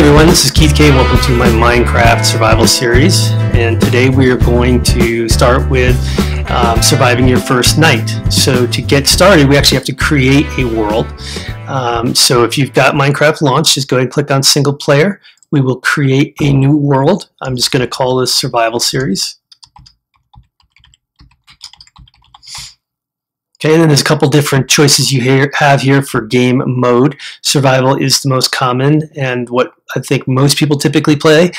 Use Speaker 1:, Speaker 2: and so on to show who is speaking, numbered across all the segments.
Speaker 1: everyone, this is Keith Kay. Welcome to my Minecraft survival series. And today we are going to start with um, surviving your first night. So to get started, we actually have to create a world. Um, so if you've got Minecraft launched, just go ahead and click on single player. We will create a new world. I'm just going to call this survival series. Okay, and then there's a couple different choices you have here for game mode. Survival is the most common and what I think most people typically play.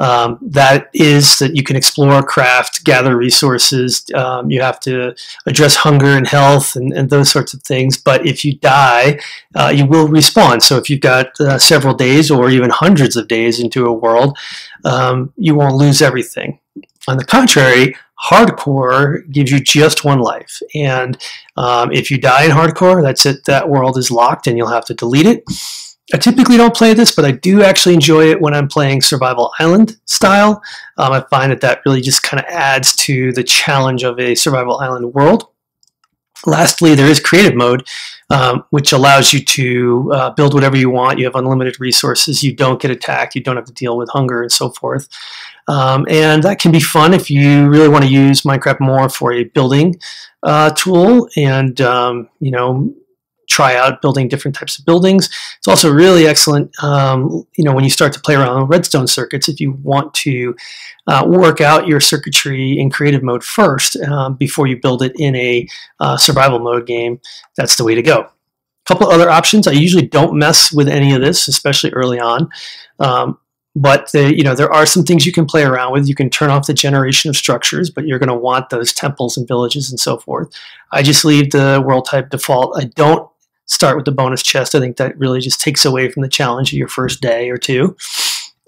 Speaker 1: Um, that is that you can explore, craft, gather resources. Um, you have to address hunger and health and, and those sorts of things. But if you die, uh, you will respawn. So if you've got uh, several days or even hundreds of days into a world, um, you won't lose everything. On the contrary, hardcore gives you just one life. And um, if you die in hardcore, that's it. That world is locked and you'll have to delete it. I typically don't play this, but I do actually enjoy it when I'm playing Survival Island style. Um, I find that that really just kind of adds to the challenge of a Survival Island world. Lastly, there is creative mode, um, which allows you to uh, build whatever you want. You have unlimited resources. You don't get attacked. You don't have to deal with hunger and so forth. Um, and that can be fun if you really want to use Minecraft more for a building uh, tool and, um, you know, try out building different types of buildings. It's also really excellent, um, you know, when you start to play around with redstone circuits, if you want to uh, work out your circuitry in creative mode first um, before you build it in a uh, survival mode game, that's the way to go. A couple other options. I usually don't mess with any of this, especially early on. Um, but the, you know there are some things you can play around with. You can turn off the generation of structures, but you're going to want those temples and villages and so forth. I just leave the world type default. I don't start with the bonus chest. I think that really just takes away from the challenge of your first day or two.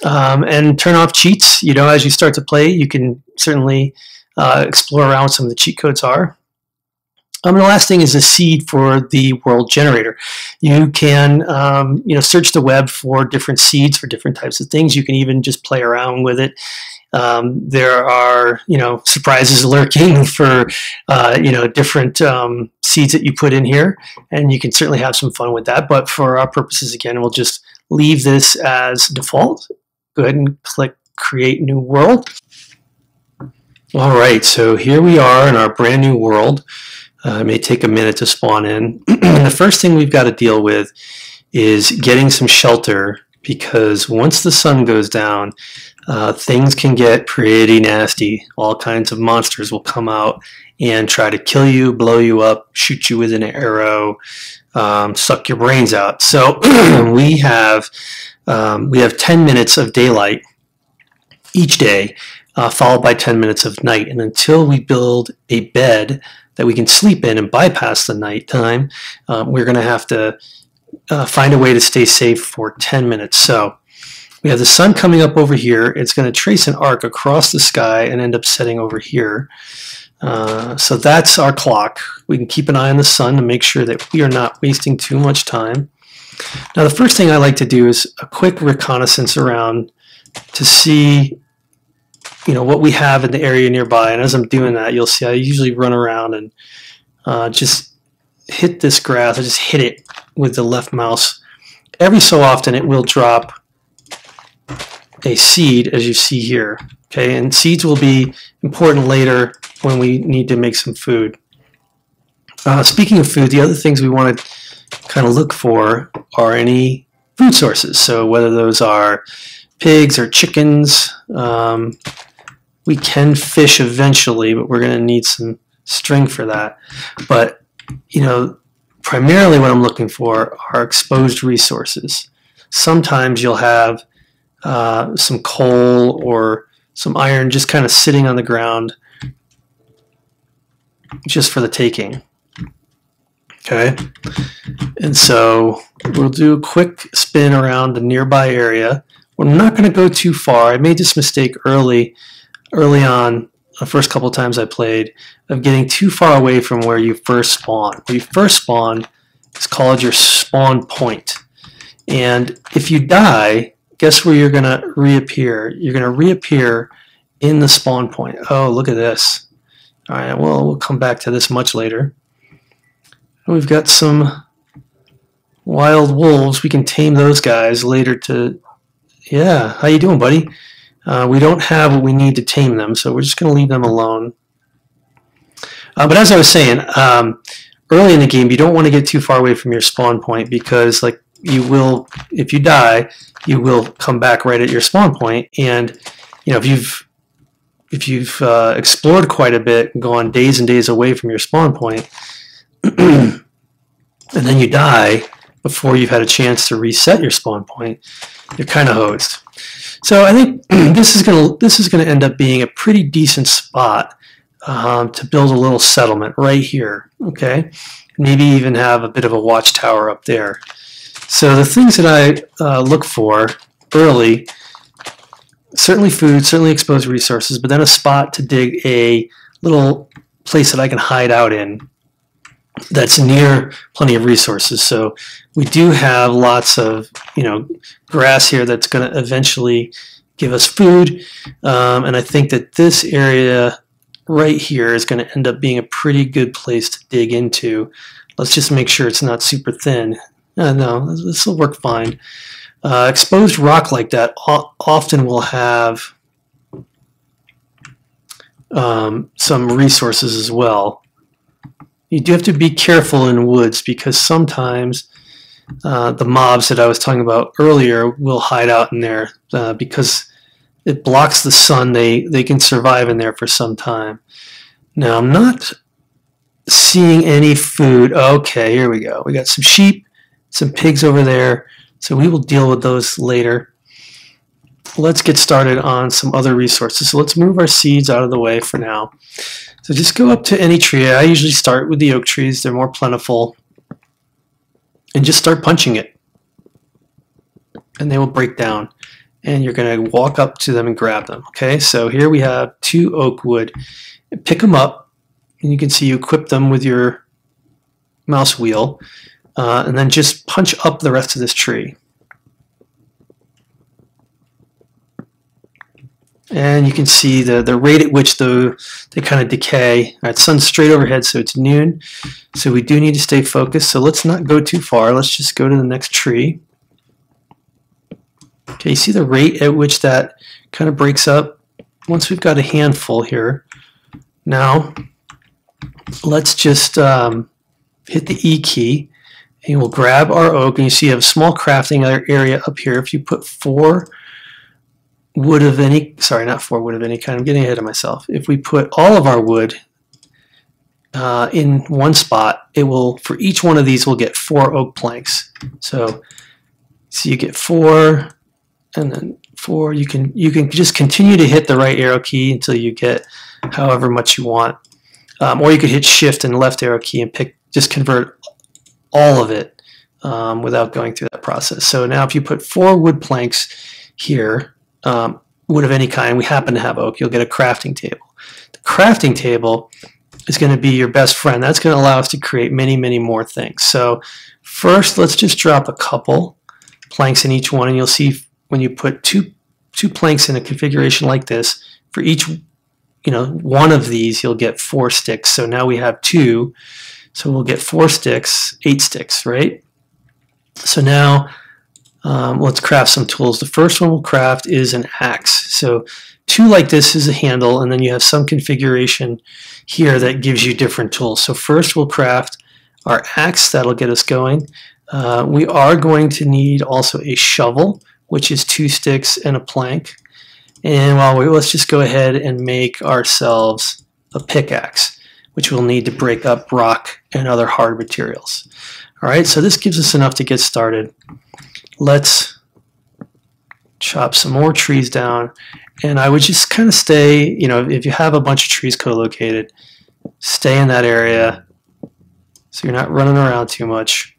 Speaker 1: Um, and turn off cheats. You know, as you start to play, you can certainly uh, explore around what some of the cheat codes are. Um, the last thing is a seed for the world generator. You can, um, you know, search the web for different seeds for different types of things. You can even just play around with it. Um, there are, you know, surprises lurking for, uh, you know, different um, seeds that you put in here, and you can certainly have some fun with that. But for our purposes, again, we'll just leave this as default. Go ahead and click Create New World. All right, so here we are in our brand new world. Uh, it may take a minute to spawn in. the first thing we've got to deal with is getting some shelter because once the sun goes down, uh, things can get pretty nasty. All kinds of monsters will come out and try to kill you, blow you up, shoot you with an arrow, um, suck your brains out. So we have um, we have 10 minutes of daylight each day, uh, followed by 10 minutes of night. And until we build a bed that we can sleep in and bypass the nighttime, um, we're going to have to uh, find a way to stay safe for 10 minutes. So we have the sun coming up over here. It's going to trace an arc across the sky and end up setting over here. Uh, so that's our clock. We can keep an eye on the sun to make sure that we are not wasting too much time. Now the first thing I like to do is a quick reconnaissance around to see you know what we have in the area nearby and as I'm doing that you'll see I usually run around and uh, just hit this grass I just hit it with the left mouse every so often it will drop a seed as you see here okay and seeds will be important later when we need to make some food uh, speaking of food the other things we want to kind of look for are any food sources so whether those are pigs or chickens um, we can fish eventually, but we're going to need some string for that. But, you know, primarily what I'm looking for are exposed resources. Sometimes you'll have uh, some coal or some iron just kind of sitting on the ground just for the taking. Okay, and so we'll do a quick spin around the nearby area. We're not going to go too far. I made this mistake early early on, the first couple times I played, of getting too far away from where you first spawn. Where you first spawn is called your spawn point. And if you die, guess where you're going to reappear? You're going to reappear in the spawn point. Oh, look at this. All right, well, we'll come back to this much later. We've got some wild wolves. We can tame those guys later to Yeah, how you doing, buddy? Uh, we don't have what we need to tame them, so we're just going to leave them alone. Uh, but as I was saying, um, early in the game, you don't want to get too far away from your spawn point because, like, you will, if you die, you will come back right at your spawn point. And you know, if you've if you've uh, explored quite a bit, gone days and days away from your spawn point, and then you die before you've had a chance to reset your spawn point, you're kind of hosed. So I think this is gonna this is gonna end up being a pretty decent spot um, to build a little settlement right here. Okay, maybe even have a bit of a watchtower up there. So the things that I uh, look for early, certainly food, certainly exposed resources, but then a spot to dig a little place that I can hide out in that's near plenty of resources. So we do have lots of, you know, grass here that's going to eventually give us food. Um, and I think that this area right here is going to end up being a pretty good place to dig into. Let's just make sure it's not super thin. Uh, no, this will work fine. Uh, exposed rock like that often will have um, some resources as well. You do have to be careful in woods because sometimes uh, the mobs that I was talking about earlier will hide out in there uh, because it blocks the sun. They they can survive in there for some time. Now I'm not seeing any food. Okay, here we go. We got some sheep some pigs over there. So we will deal with those later. Let's get started on some other resources. So let's move our seeds out of the way for now. So just go up to any tree. I usually start with the oak trees. They're more plentiful. And just start punching it. And they will break down. And you're going to walk up to them and grab them. Okay, so here we have two oak wood. Pick them up. And you can see you equip them with your mouse wheel uh, and then just punch up the rest of this tree. And you can see the, the rate at which the, they kind of decay. All right, sun's straight overhead, so it's noon. So we do need to stay focused. So let's not go too far. Let's just go to the next tree. Okay, you see the rate at which that kind of breaks up? Once we've got a handful here, now let's just um, hit the E key and we'll grab our oak and you see you have a small crafting area up here. If you put four wood of any, sorry, not four wood of any kind, I'm getting ahead of myself. If we put all of our wood uh, in one spot, it will, for each one of these, we'll get four oak planks. So, so you get four and then four. You can, you can just continue to hit the right arrow key until you get however much you want. Um, or you could hit shift and left arrow key and pick, just convert all of it um, without going through that process. So now if you put four wood planks here, um, wood of any kind, we happen to have oak, you'll get a crafting table. The crafting table is going to be your best friend. That's going to allow us to create many, many more things. So first, let's just drop a couple planks in each one, and you'll see when you put two, two planks in a configuration like this, for each you know, one of these, you'll get four sticks. So now we have two. So we'll get four sticks, eight sticks, right? So now um, let's craft some tools. The first one we'll craft is an axe. So two like this is a handle, and then you have some configuration here that gives you different tools. So first we'll craft our axe. That'll get us going. Uh, we are going to need also a shovel, which is two sticks and a plank. And while we let's just go ahead and make ourselves a pickaxe which we'll need to break up rock and other hard materials. All right, so this gives us enough to get started. Let's chop some more trees down. And I would just kind of stay, you know, if you have a bunch of trees co-located, stay in that area so you're not running around too much.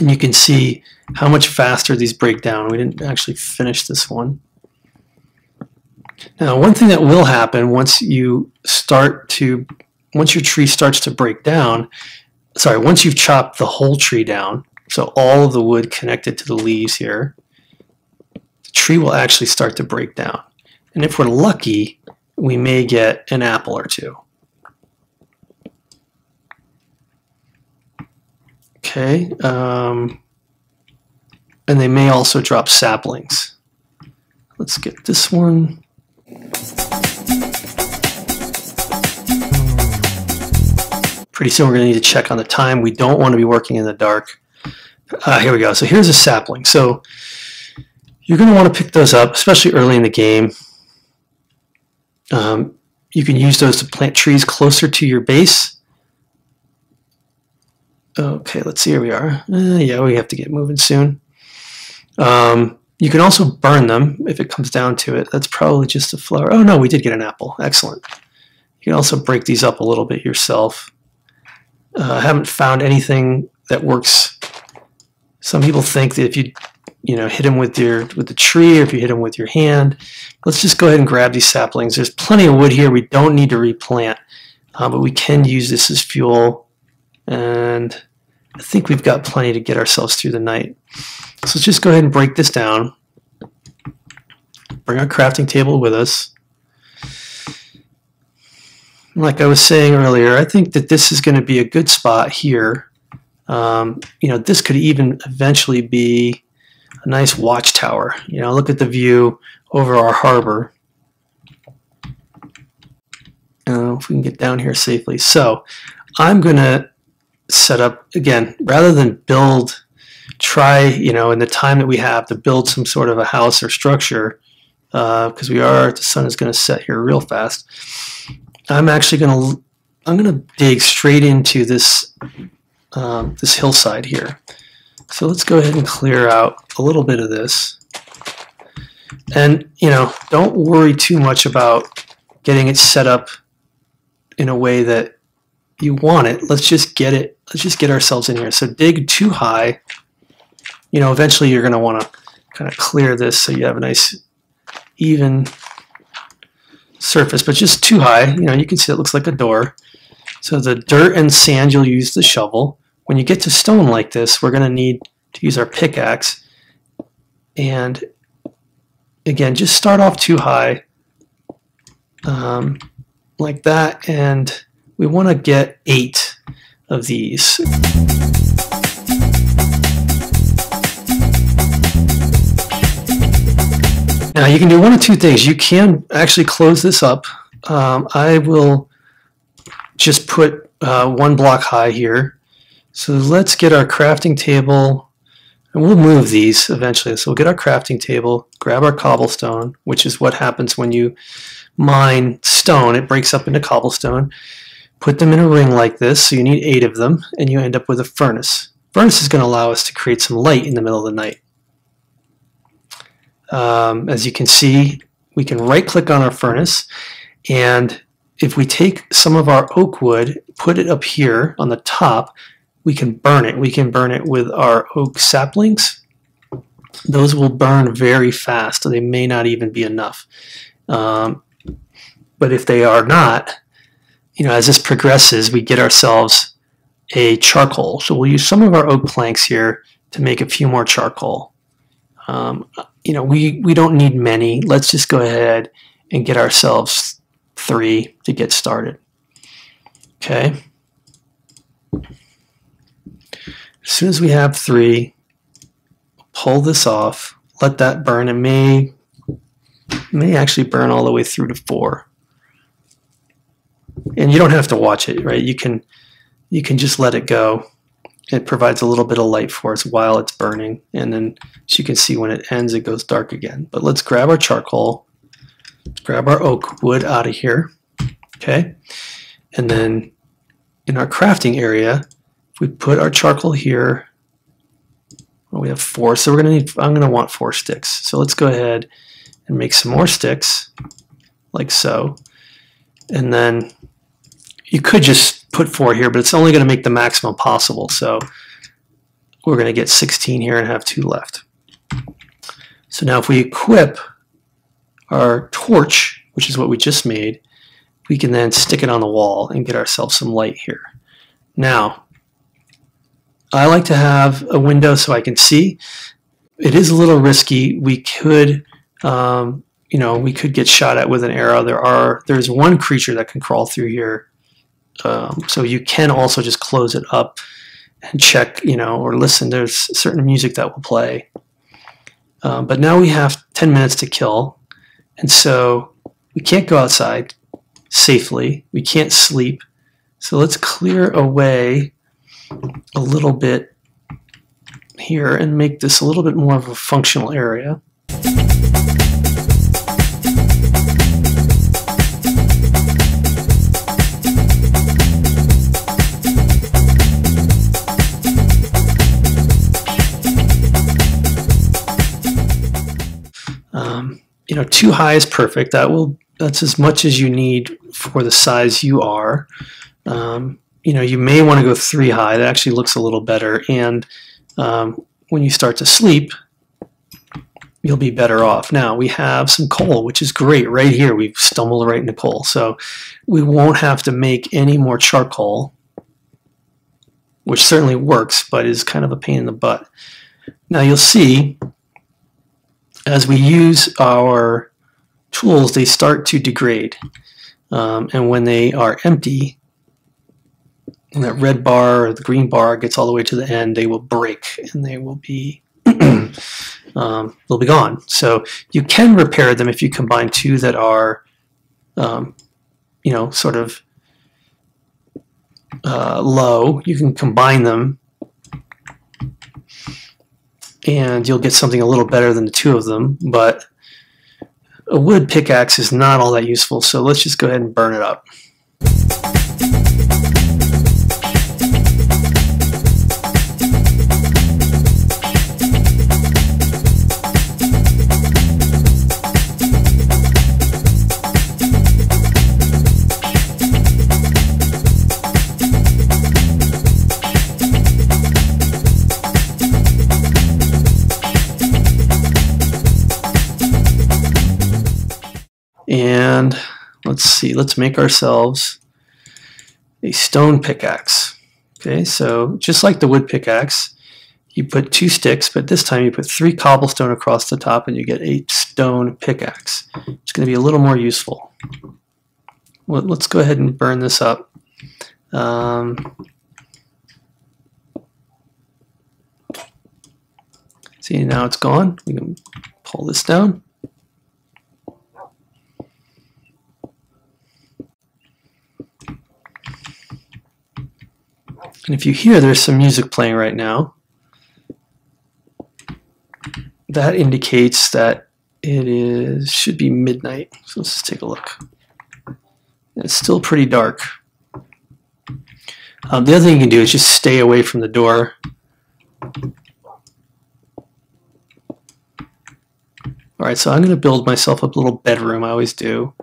Speaker 1: And you can see how much faster these break down. We didn't actually finish this one. Now, one thing that will happen once you start to, once your tree starts to break down, sorry, once you've chopped the whole tree down, so all of the wood connected to the leaves here, the tree will actually start to break down. And if we're lucky, we may get an apple or two. Okay. Um, and they may also drop saplings. Let's get this one. Pretty soon we're going to need to check on the time. We don't want to be working in the dark. Uh, here we go. So here's a sapling. So you're going to want to pick those up, especially early in the game. Um, you can use those to plant trees closer to your base. Okay, let's see. Here we are. Uh, yeah, we have to get moving soon. Um, you can also burn them if it comes down to it. That's probably just a flower. Oh no, we did get an apple. Excellent. You can also break these up a little bit yourself. Uh, I haven't found anything that works. Some people think that if you, you know, hit them with your with the tree, or if you hit them with your hand, let's just go ahead and grab these saplings. There's plenty of wood here. We don't need to replant, uh, but we can use this as fuel, and I think we've got plenty to get ourselves through the night. So let's just go ahead and break this down. Bring our crafting table with us like I was saying earlier, I think that this is going to be a good spot here. Um, you know, this could even eventually be a nice watchtower. You know, look at the view over our harbor. Uh, if we can get down here safely. So I'm going to set up, again, rather than build, try, you know, in the time that we have to build some sort of a house or structure, because uh, we are, the sun is going to set here real fast. I'm actually going to I'm going to dig straight into this um, this hillside here. So let's go ahead and clear out a little bit of this. And, you know, don't worry too much about getting it set up in a way that you want it. Let's just get it, let's just get ourselves in here. So dig two high. You know, eventually you're going to want to kind of clear this so you have a nice even surface, but just two high. You know, you can see it looks like a door. So the dirt and sand, you'll use the shovel. When you get to stone like this, we're going to need to use our pickaxe. And again, just start off two high um, like that. And we want to get eight of these. Now you can do one of two things. You can actually close this up. Um, I will just put uh, one block high here. So let's get our crafting table, and we'll move these eventually. So we'll get our crafting table, grab our cobblestone, which is what happens when you mine stone. It breaks up into cobblestone. Put them in a ring like this, so you need eight of them, and you end up with a furnace. Furnace is going to allow us to create some light in the middle of the night. Um, as you can see, we can right click on our furnace and if we take some of our oak wood, put it up here on the top, we can burn it. We can burn it with our oak saplings. Those will burn very fast. They may not even be enough. Um, but if they are not, you know, as this progresses, we get ourselves a charcoal. So we'll use some of our oak planks here to make a few more charcoal. Um, you know, we, we don't need many. Let's just go ahead and get ourselves three to get started. Okay. As soon as we have three, pull this off, let that burn. It may, may actually burn all the way through to four. And you don't have to watch it, right? You can, you can just let it go. It provides a little bit of light for us while it's burning and then as you can see when it ends it goes dark again. But let's grab our charcoal let's grab our oak wood out of here okay? And then in our crafting area if we put our charcoal here well, we have four so we're gonna need I'm gonna want four sticks. So let's go ahead and make some more sticks like so. And then you could just put four here, but it's only going to make the maximum possible. So we're going to get 16 here and have two left. So now if we equip our torch, which is what we just made, we can then stick it on the wall and get ourselves some light here. Now, I like to have a window so I can see. It is a little risky. We could, um, you know, we could get shot at with an arrow. There are, there's one creature that can crawl through here um, so you can also just close it up and check, you know, or listen. There's certain music that will play. Um, but now we have 10 minutes to kill, and so we can't go outside safely. We can't sleep. So let's clear away a little bit here and make this a little bit more of a functional area. You know, two high is perfect. That will that's as much as you need for the size you are. Um, you know, you may want to go three high. That actually looks a little better. And um, when you start to sleep, you'll be better off. Now we have some coal, which is great right here. We've stumbled right into coal. So we won't have to make any more charcoal, which certainly works, but is kind of a pain in the butt. Now you'll see as we use our tools, they start to degrade. Um, and when they are empty, when that red bar or the green bar gets all the way to the end, they will break and they will be um, they'll be gone. So you can repair them if you combine two that are, um, you know, sort of uh, low. You can combine them and you'll get something a little better than the two of them, but a wood pickaxe is not all that useful, so let's just go ahead and burn it up. And let's see, let's make ourselves a stone pickaxe. Okay, so just like the wood pickaxe, you put two sticks, but this time you put three cobblestone across the top and you get a stone pickaxe. It's going to be a little more useful. Well, let's go ahead and burn this up. Um, see, now it's gone. We can pull this down. And if you hear there's some music playing right now, that indicates that it is should be midnight. So let's just take a look. It's still pretty dark. Um, the other thing you can do is just stay away from the door. All right, so I'm going to build myself a little bedroom. I always do.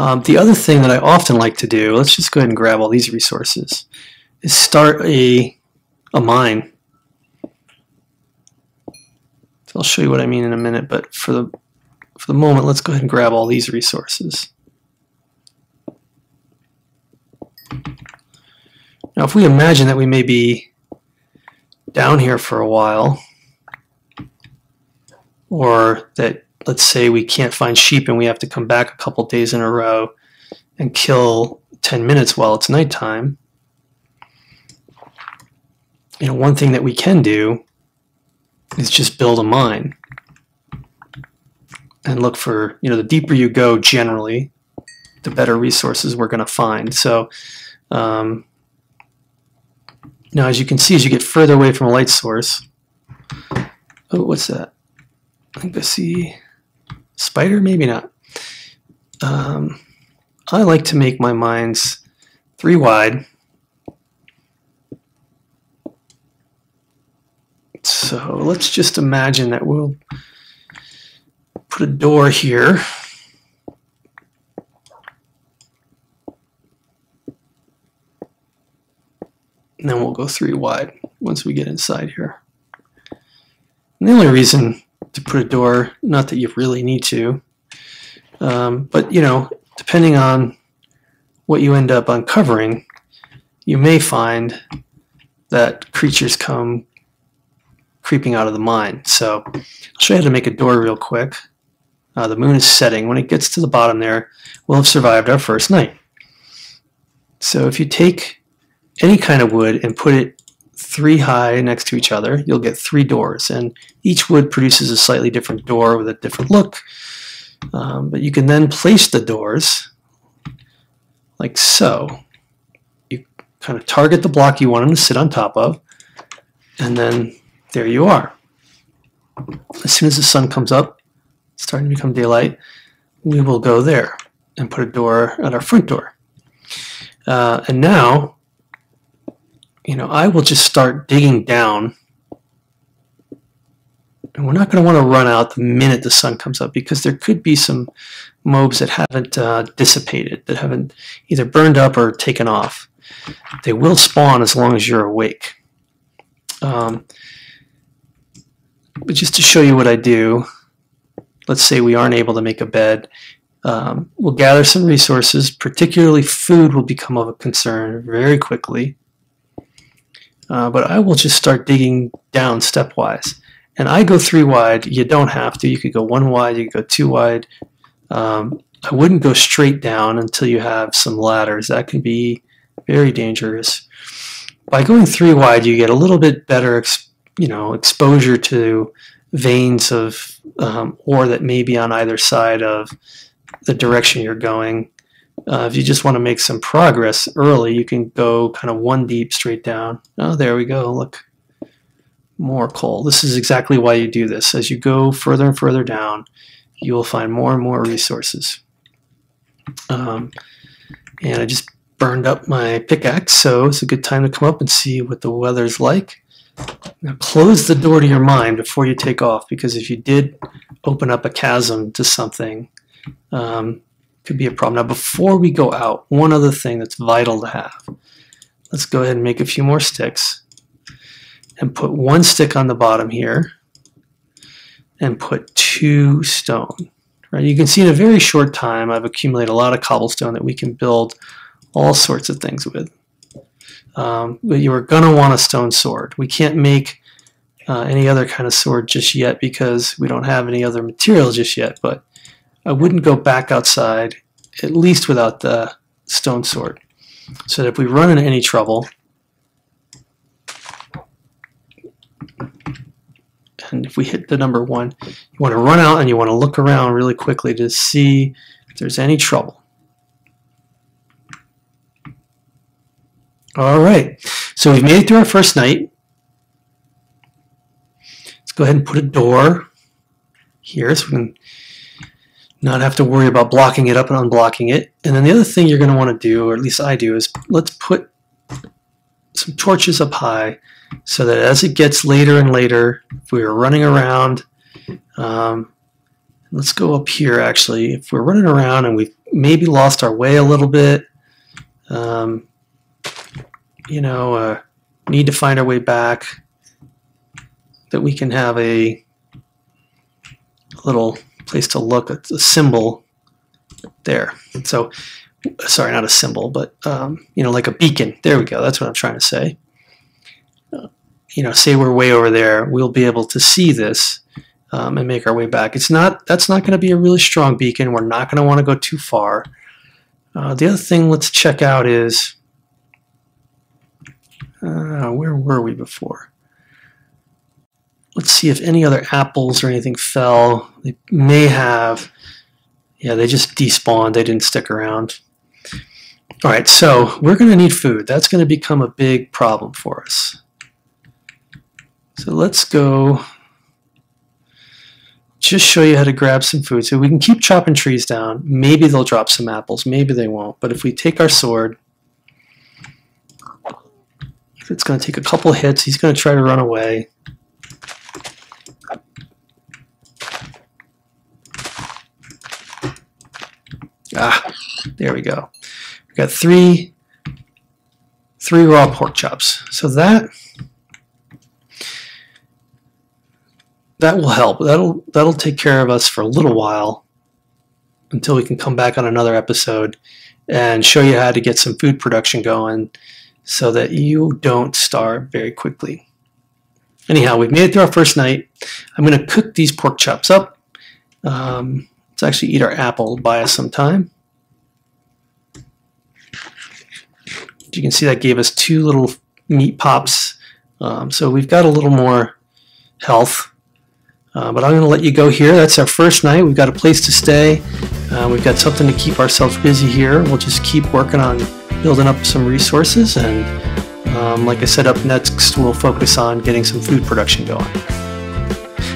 Speaker 1: Um, the other thing that I often like to do, let's just go ahead and grab all these resources, is start a, a mine. So I'll show you what I mean in a minute, but for the, for the moment, let's go ahead and grab all these resources. Now if we imagine that we may be down here for a while, or that let's say we can't find sheep and we have to come back a couple days in a row and kill 10 minutes while it's nighttime, you know, one thing that we can do is just build a mine and look for, you know, the deeper you go generally, the better resources we're going to find. So, um, now as you can see, as you get further away from a light source, oh, what's that? I think I see Spider? Maybe not. Um, I like to make my mines three wide. So let's just imagine that we'll put a door here. And then we'll go three wide once we get inside here. And the only reason to put a door. Not that you really need to, um, but you know, depending on what you end up uncovering, you may find that creatures come creeping out of the mine. So I'll show you how to make a door real quick. Uh, the moon is setting. When it gets to the bottom there, we'll have survived our first night. So if you take any kind of wood and put it three high next to each other, you'll get three doors. And each wood produces a slightly different door with a different look. Um, but you can then place the doors like so. You kind of target the block you want them to sit on top of, and then there you are. As soon as the sun comes up, starting to become daylight, we will go there and put a door at our front door. Uh, and now, you know, I will just start digging down. And we're not going to want to run out the minute the sun comes up because there could be some mobs that haven't uh, dissipated, that haven't either burned up or taken off. They will spawn as long as you're awake. Um, but just to show you what I do, let's say we aren't able to make a bed um, we'll gather some resources, particularly food will become of a concern very quickly. Uh, but I will just start digging down stepwise. And I go three wide. You don't have to. You could go one wide, you could go two wide. Um, I wouldn't go straight down until you have some ladders. That can be very dangerous. By going three wide, you get a little bit better, you know, exposure to veins of um, ore that may be on either side of the direction you're going. Uh, if you just want to make some progress early, you can go kind of one deep straight down. Oh, there we go. Look, more coal. This is exactly why you do this. As you go further and further down, you will find more and more resources. Um, and I just burned up my pickaxe, so it's a good time to come up and see what the weather's like. Now close the door to your mind before you take off, because if you did open up a chasm to something, um, could be a problem. Now, before we go out, one other thing that's vital to have. Let's go ahead and make a few more sticks and put one stick on the bottom here and put two stone. Right? You can see in a very short time I've accumulated a lot of cobblestone that we can build all sorts of things with. Um, but you are going to want a stone sword. We can't make uh, any other kind of sword just yet because we don't have any other material just yet, but I wouldn't go back outside, at least without the stone sword. So that if we run into any trouble, and if we hit the number one, you want to run out and you want to look around really quickly to see if there's any trouble. All right, so we've made it through our first night. Let's go ahead and put a door here so we can not have to worry about blocking it up and unblocking it. And then the other thing you're going to want to do, or at least I do, is let's put some torches up high so that as it gets later and later, if we are running around, um, let's go up here actually. If we're running around and we've maybe lost our way a little bit, um, you know, uh, need to find our way back, that we can have a little place to look at the symbol there. So, sorry, not a symbol, but um, you know, like a beacon. There we go. That's what I'm trying to say. Uh, you know, say we're way over there, we'll be able to see this um, and make our way back. It's not. That's not going to be a really strong beacon. We're not going to want to go too far. Uh, the other thing let's check out is uh, where were we before? Let's see if any other apples or anything fell. They may have. Yeah, they just despawned. They didn't stick around. All right, so we're going to need food. That's going to become a big problem for us. So let's go just show you how to grab some food. So we can keep chopping trees down. Maybe they'll drop some apples. Maybe they won't. But if we take our sword, If it's going to take a couple hits. He's going to try to run away. Ah, there we go. We've got three, three raw pork chops. So that that will help. That'll that'll take care of us for a little while until we can come back on another episode and show you how to get some food production going so that you don't starve very quickly. Anyhow, we've made it through our first night. I'm going to cook these pork chops up. Um, let's actually eat our apple, buy us some time. You can see that gave us two little meat pops. Um, so we've got a little more health. Uh, but I'm going to let you go here. That's our first night. We've got a place to stay. Uh, we've got something to keep ourselves busy here. We'll just keep working on building up some resources. And um, like I said, up next, we'll focus on getting some food production going.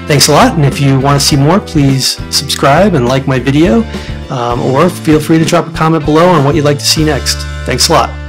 Speaker 1: Thanks a lot. And if you want to see more, please subscribe and like my video. Um, or feel free to drop a comment below on what you'd like to see next. Thanks a lot.